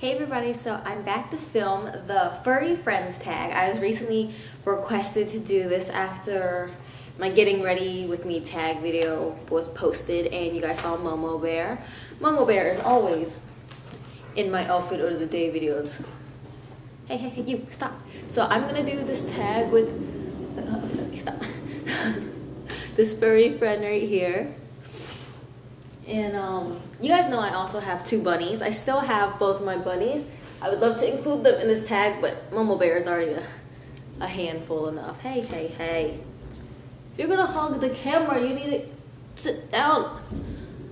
Hey everybody, so I'm back to film the Furry Friends tag. I was recently requested to do this after my getting ready with me tag video was posted and you guys saw Momo Bear. Momo Bear is always in my outfit of the day videos. Hey, hey, hey, you, stop. So I'm gonna do this tag with, uh, stop. this furry friend right here. And um, you guys know I also have two bunnies. I still have both my bunnies. I would love to include them in this tag, but Momo Bear is already a, a handful enough. Hey, hey, hey. If you're gonna hog the camera, you need to sit down.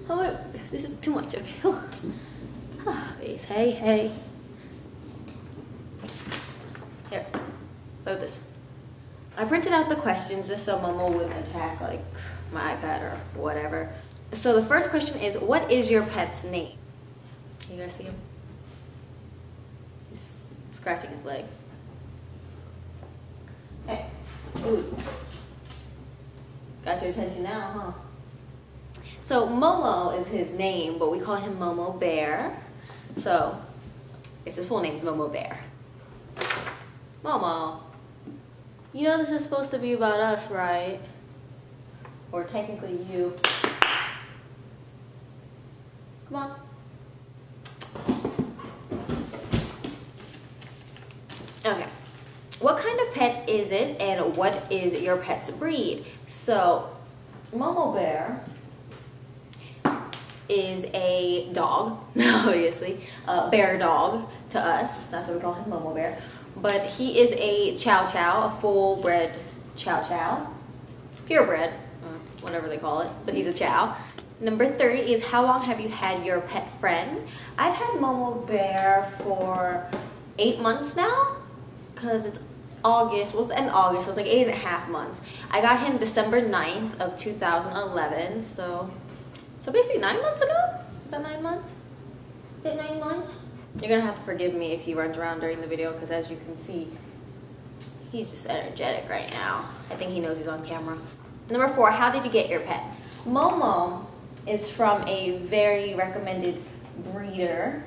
Oh, this is too much. of Okay. hey, hey. Here, load this. I printed out the questions just so Momo wouldn't attack like my iPad or whatever. So the first question is, what is your pet's name? You guys see him? He's scratching his leg. Hey, Ooh. Got your attention now, huh? So Momo is his name, but we call him Momo Bear. So, it's his full name is Momo Bear. Momo, you know this is supposed to be about us, right? Or technically you. Come on. Okay. What kind of pet is it and what is your pet's breed? So, Momo Bear is a dog, obviously, a bear dog to us. That's what we call him, Momo Bear. But he is a chow chow, a full bred chow chow, purebred, uh, whatever they call it, but he's a chow. Number three is how long have you had your pet friend? I've had Momo Bear for eight months now because it's August, well it's end August, so it's like eight and a half months. I got him December 9th of 2011, so so basically nine months ago? Is that nine months? Is it nine months? You're gonna have to forgive me if he runs around during the video because as you can see, he's just energetic right now. I think he knows he's on camera. Number four, how did you get your pet? Momo is from a very recommended breeder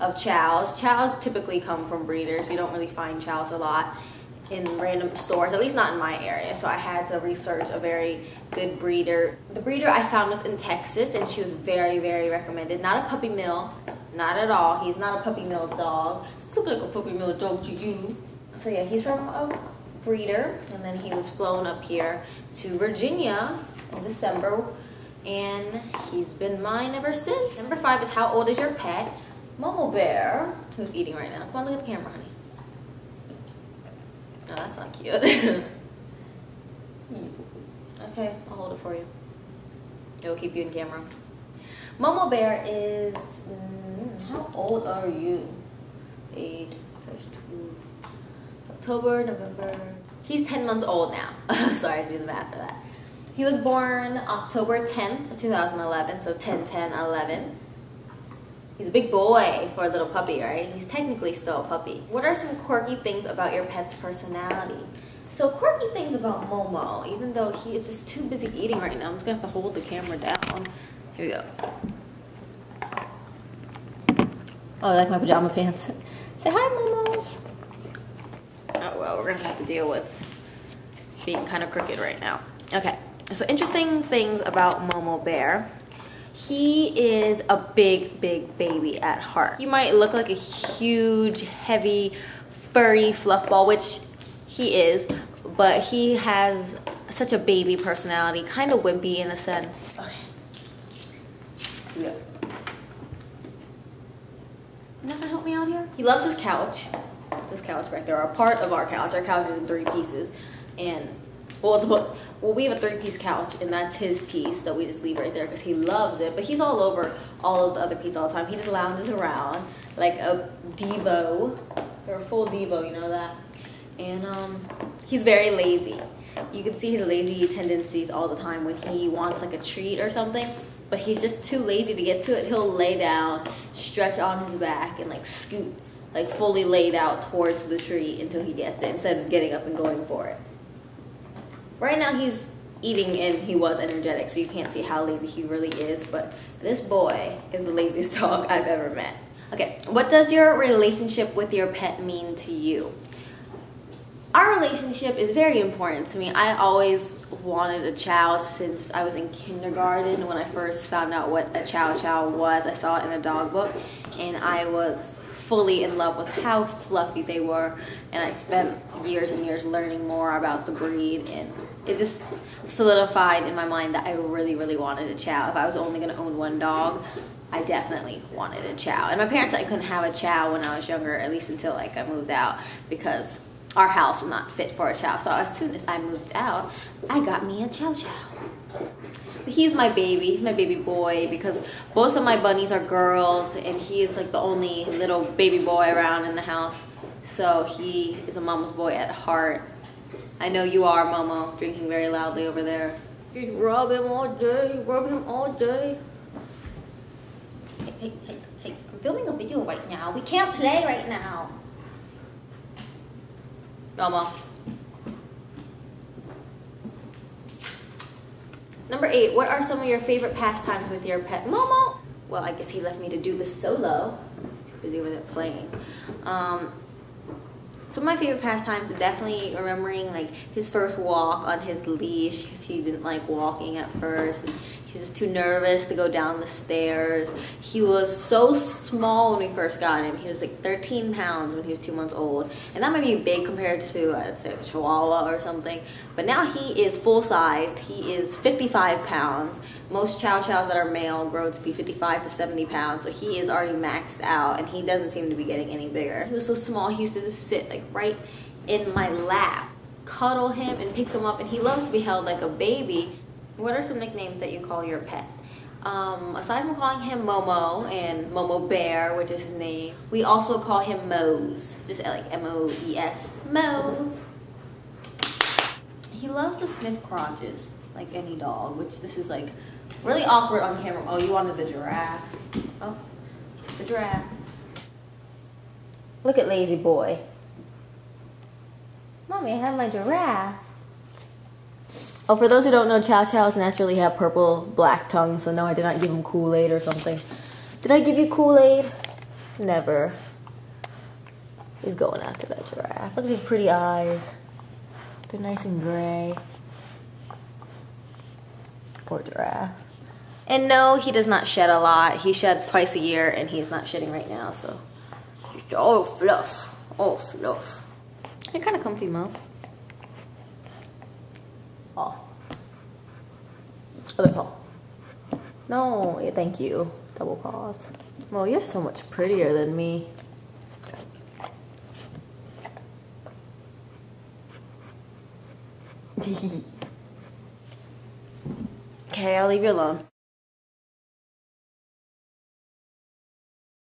of chows. Chows typically come from breeders. You don't really find chows a lot in random stores, at least not in my area. So I had to research a very good breeder. The breeder I found was in Texas and she was very, very recommended. Not a puppy mill, not at all. He's not a puppy mill dog. Looks like a puppy mill dog to you. So yeah, he's from a breeder and then he was flown up here to Virginia in December and he's been mine ever since. Number five is how old is your pet? Momo Bear, who's eating right now. Come on, look at the camera, honey. No, that's not cute. okay, I'll hold it for you. It'll keep you in camera. Momo Bear is, mm, how old are you? Eight, first two, October, November. He's 10 months old now. Sorry, I do the math for that. He was born October 10th, 2011, so 10, 10, 11. He's a big boy for a little puppy, right? He's technically still a puppy. What are some quirky things about your pet's personality? So quirky things about Momo, even though he is just too busy eating right now. I'm just gonna have to hold the camera down. Here we go. Oh, I like my pajama pants. Say hi, Momos. Oh, well, we're gonna have to deal with being kind of crooked right now. Okay. So interesting things about Momo Bear. He is a big, big baby at heart. He might look like a huge, heavy, furry fluff ball, which he is, but he has such a baby personality, kind of wimpy in a sense. Okay. Yeah. Not gonna help me out here? He loves his couch. This couch right there, a part of our couch. Our couch is in three pieces. And, well, it's well, we have a three-piece couch, and that's his piece that we just leave right there because he loves it. But he's all over all of the other pieces all the time. He just lounges around like a Devo, or a full Devo, you know that? And um, he's very lazy. You can see his lazy tendencies all the time when he wants like a treat or something, but he's just too lazy to get to it. He'll lay down, stretch on his back, and like scoot, like fully laid out towards the treat until he gets it instead of just getting up and going for it. Right now he's eating and he was energetic, so you can't see how lazy he really is, but this boy is the laziest dog I've ever met. Okay, what does your relationship with your pet mean to you? Our relationship is very important to me. I always wanted a chow since I was in kindergarten when I first found out what a chow chow was. I saw it in a dog book and I was fully in love with how fluffy they were and I spent years and years learning more about the breed and it just solidified in my mind that I really really wanted a chow. If I was only going to own one dog, I definitely wanted a chow. And my parents I couldn't have a chow when I was younger, at least until like I moved out because our house was not fit for a chow. So as soon as I moved out, I got me a chow chow. He's my baby, he's my baby boy because both of my bunnies are girls and he is like the only little baby boy around in the house. So he is a mama's boy at heart. I know you are, Momo, drinking very loudly over there. Just rub him all day, rub him all day hey, hey, hey, I'm filming a video right now. We can't play right now. Momo. Number eight, what are some of your favorite pastimes with your pet? Momo! Well, I guess he left me to do this solo. He's too busy with it playing. Um, some of my favorite pastimes is definitely remembering like his first walk on his leash because he didn't like walking at first. And he was just too nervous to go down the stairs. He was so small when we first got him. He was like 13 pounds when he was two months old. And that might be big compared to, I'd say, a Chihuahua or something. But now he is full sized. He is 55 pounds. Most Chow Chows that are male grow to be 55 to 70 pounds. So he is already maxed out and he doesn't seem to be getting any bigger. He was so small, he used to just sit like right in my lap cuddle him and pick him up and he loves to be held like a baby what are some nicknames that you call your pet? Um, aside from calling him Momo and Momo Bear, which is his name, we also call him Moes, just like M-O-E-S, Moes. He loves to sniff crotches, like any dog, which this is like really awkward on camera. Oh, you wanted the giraffe. Oh, the giraffe. Look at lazy boy. Mommy, I have my giraffe. Oh, for those who don't know, Chow Chows naturally have purple black tongues, so no, I did not give him Kool-Aid or something. Did I give you Kool-Aid? Never. He's going after that giraffe. Look at his pretty eyes. They're nice and gray. Poor giraffe. And no, he does not shed a lot. He sheds twice a year, and he's not shedding right now, so. Just all fluff. All fluff. You're kind of comfy, Mo. Oh. Other paw. No, yeah, thank you. Double paws. Well, you're so much prettier than me. okay, I'll leave you alone.